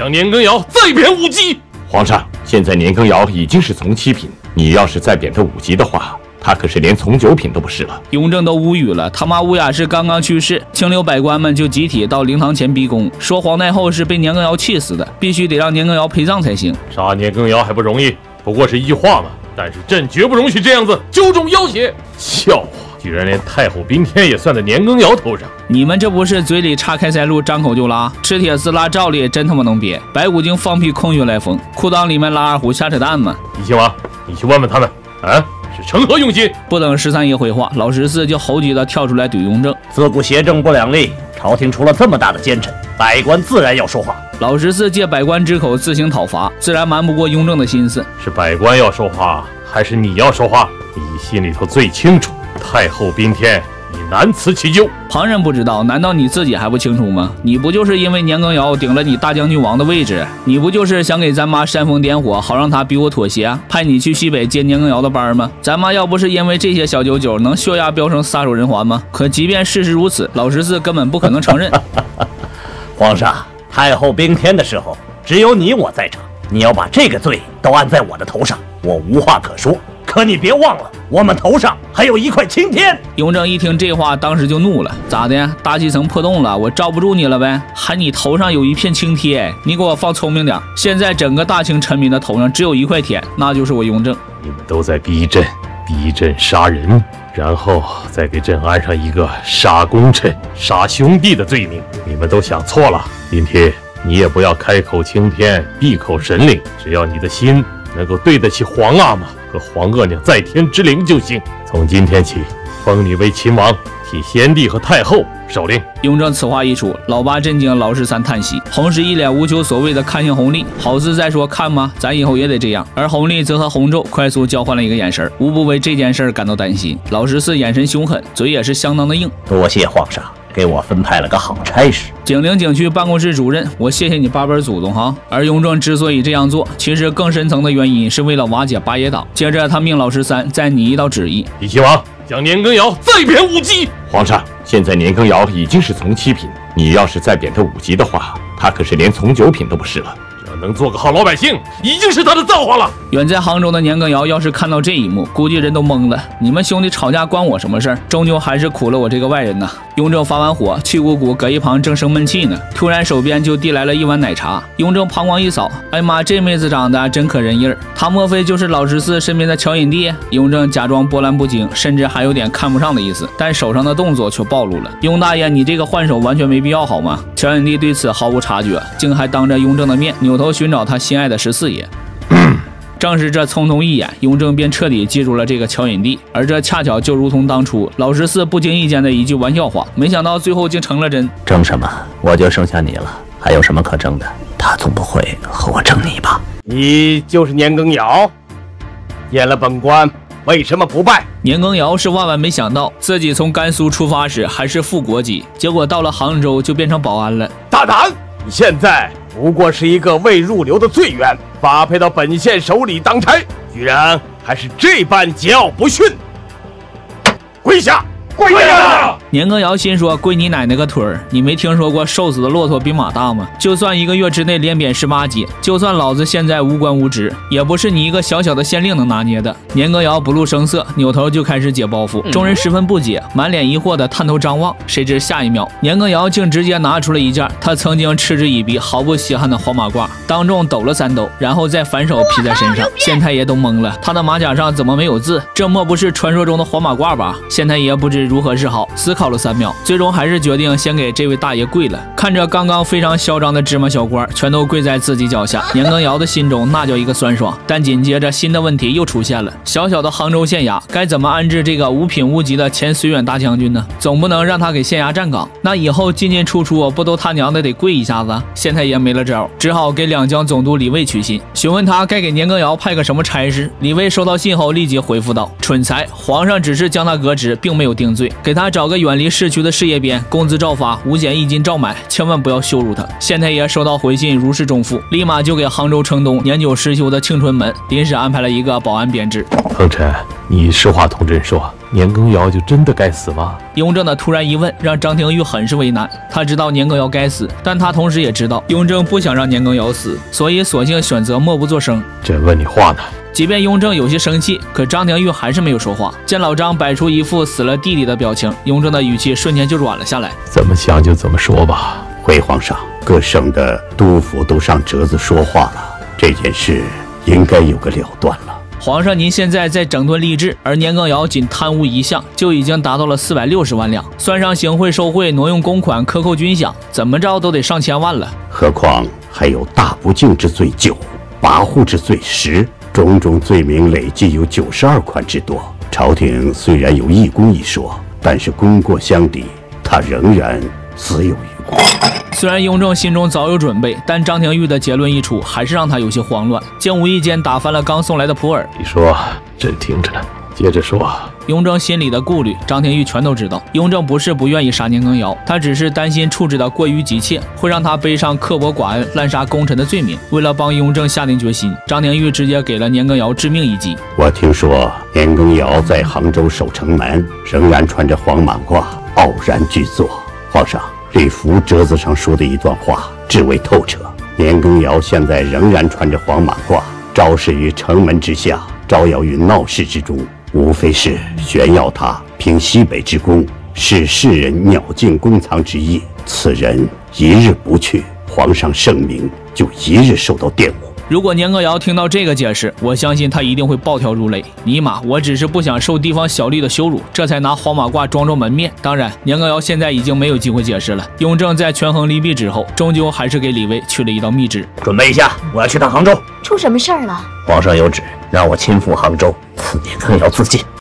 将年羹尧再贬五级。皇上，现在年羹尧已经是从七品，你要是再贬他五级的话，他可是连从九品都不是了。雍正都无语了，他妈乌雅氏刚刚去世，清流百官们就集体到灵堂前逼宫，说皇太后是被年羹尧气死的，必须得让年羹尧陪葬才行。杀年羹尧还不容易，不过是一句话嘛。但是朕绝不容许这样子九种要挟，笑话！居然连太后宾天也算在年羹尧头上。你们这不是嘴里插开塞露，张口就拉，吃铁丝拉罩里真他妈能憋。白骨精放屁空穴来风，裤裆里面拉二胡瞎扯淡吗？李亲王，你去问问他们，啊，是成何用心？不等十三爷回话，老十四就猴急的跳出来怼雍正。自古邪正不两立，朝廷出了这么大的奸臣，百官自然要说话。老十四借百官之口自行讨伐，自然瞒不过雍正的心思。是百官要说话，还是你要说话？你心里头最清楚。太后宾天，你难辞其咎。旁人不知道，难道你自己还不清楚吗？你不就是因为年羹尧顶了你大将军王的位置？你不就是想给咱妈煽风点火，好让她逼我妥协，派你去西北接年羹尧的班吗？咱妈要不是因为这些小九九，能血压飙升撒手人寰吗？可即便事实如此，老十四根本不可能承认。皇上，太后宾天的时候，只有你我在场，你要把这个罪都按在我的头上，我无话可说。可你别忘了，我们头上还有一块青天。雍正一听这话，当时就怒了：“咋的？大气层破洞了，我罩不住你了呗？还你头上有一片青天，你给我放聪明点。现在整个大清臣民的头上只有一块天，那就是我雍正。你们都在逼朕，逼朕杀人，然后再给朕安上一个杀功臣、杀兄弟的罪名。你们都想错了。今天你也不要开口青天，闭口神灵，只要你的心能够对得起皇阿玛。”和皇额娘在天之灵就行。从今天起，封你为秦王，替先帝和太后守灵。雍正此话一出，老八震惊，老十三叹息。红十一脸无求所谓的看向弘历，好似在说：“看吗？咱以后也得这样。”而弘历则和弘昼快速交换了一个眼神，无不为这件事感到担心。老十四眼神凶狠，嘴也是相当的硬。多谢皇上。给我分派了个好差事，景陵景区办公室主任，我谢谢你八辈祖宗哈。而雍正之所以这样做，其实更深层的原因是为了瓦解八爷党。接着他命老十三再拟一道旨意：李亲王将年羹尧再贬五级。皇上，现在年羹尧已经是从七品，你要是再贬他五级的话，他可是连从九品都不是了。能做个好老百姓，已经是他的造化了。远在杭州的年羹尧要是看到这一幕，估计人都懵了。你们兄弟吵架关我什么事儿？终究还是苦了我这个外人呐。雍正发完火，气鼓鼓搁一旁正生闷气呢，突然手边就递来了一碗奶茶。雍正膀胱一扫，哎呀妈，这妹子长得真可人意儿。她莫非就是老十四身边的乔引娣？雍正假装波澜不惊，甚至还有点看不上的意思，但手上的动作却暴露了。雍大爷，你这个换手完全没必要好吗？乔引娣对此毫无察觉，竟还当着雍正的面扭头。寻找他心爱的十四爷，正是这匆匆一眼，雍正便彻底记住了这个乔引娣，而这恰巧就如同当初老十四不经意间的一句玩笑话，没想到最后竟成了真。争什么？我就剩下你了，还有什么可争的？他总不会和我争你吧？你就是年羹尧，见了本官，为什么不拜？年羹尧是万万没想到，自己从甘肃出发时还是副国级，结果到了杭州就变成保安了。大胆！你现在。不过是一个未入流的罪员，发配到本县手里当差，居然还是这般桀骜不驯！跪下！跪下！年羹尧心说：“归你奶奶个腿儿！你没听说过瘦死的骆驼比马大吗？就算一个月之内连贬十八级，就算老子现在无官无职，也不是你一个小小的县令能拿捏的。”年羹尧不露声色，扭头就开始解包袱。众人十分不解，满脸疑惑的探头张望。谁知下一秒，年羹尧竟直接拿出了一件他曾经嗤之以鼻、毫不稀罕的黄马褂，当众抖了三抖，然后再反手披在身上。县太爷都懵了，他的马甲上怎么没有字？这莫不是传说中的黄马褂吧？县太爷不知。如何是好？思考了三秒，最终还是决定先给这位大爷跪了。看着刚刚非常嚣张的芝麻小官全都跪在自己脚下，年羹尧的心中那叫一个酸爽。但紧接着新的问题又出现了：小小的杭州县衙该怎么安置这个无品无级的前绥远大将军呢？总不能让他给县衙站岗，那以后进进出出不都他娘的得跪一下子？县太爷没了招，只好给两江总督李卫取信，询问他该给年羹尧派个什么差事。李卫收到信后立即回复道：“蠢材，皇上只是将他革职，并没有定罪。”给他找个远远离市区的事业编，工资照发，五险一金照买，千万不要羞辱他。县太爷收到回信，如释重负，立马就给杭州城东年久失修的庆春门临时安排了一个保安编制。彭晨，你实话同朕说，年羹尧就真的该死吗？雍正的突然一问，让张廷玉很是为难。他知道年羹尧该死，但他同时也知道雍正不想让年羹尧死，所以索性选择默不作声。朕问你话呢。即便雍正有些生气，可张廷玉还是没有说话。见老张摆出一副死了弟弟的表情，雍正的语气瞬间就软了下来。怎么想就怎么说吧。回皇上，各省的督府都上折子说话了，这件事应该有个了断了。皇上，您现在在整顿吏治，而年羹尧仅贪污一项就已经达到了四百六十万两，算上行贿受贿、挪用公款、克扣军饷，怎么着都得上千万了。何况还有大不敬之罪九，跋扈之罪十。种种罪名累计有九十二款之多，朝廷虽然有义功一说，但是功过相抵，他仍然死有余辜。虽然雍正心中早有准备，但张廷玉的结论一出，还是让他有些慌乱，竟无意间打翻了刚送来的普洱。你说，朕听着呢。接着说，雍正心里的顾虑，张廷玉全都知道。雍正不是不愿意杀年羹尧，他只是担心处置的过于急切，会让他背上刻薄寡恩、滥杀功臣的罪名。为了帮雍正下定决心，张廷玉直接给了年羹尧致命一击。我听说年羹尧在杭州守城门，仍然穿着黄马褂，傲然居坐。皇上，礼服折子上说的一段话至为透彻。年羹尧现在仍然穿着黄马褂，昭示于城门之下，招摇于闹市之中。无非是炫耀他凭西北之功，使世人鸟尽弓藏之意。此人一日不去，皇上圣明就一日受到玷污。如果年羹尧听到这个解释，我相信他一定会暴跳如雷。尼玛，我只是不想受地方小吏的羞辱，这才拿黄马褂装装门面。当然，年羹尧现在已经没有机会解释了。雍正在权衡利弊之后，终究还是给李威去了一道密旨：准备一下，我要去趟杭州。出什么事儿了？皇上有旨，让我亲赴杭州。赐年羹尧自尽。